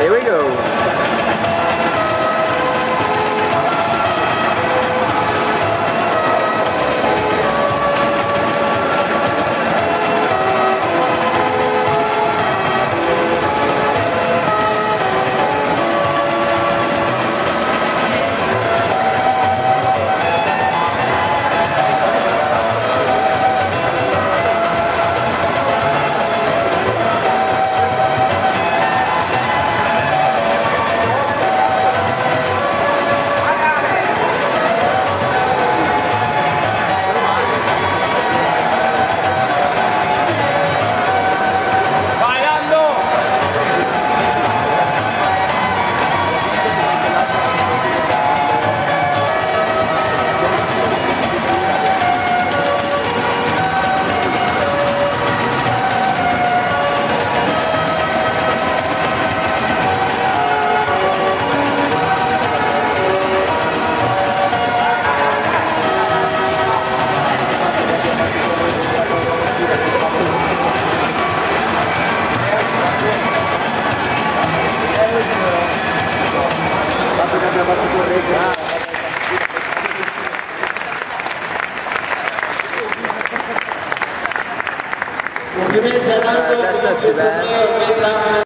Here we go. That's not too bad.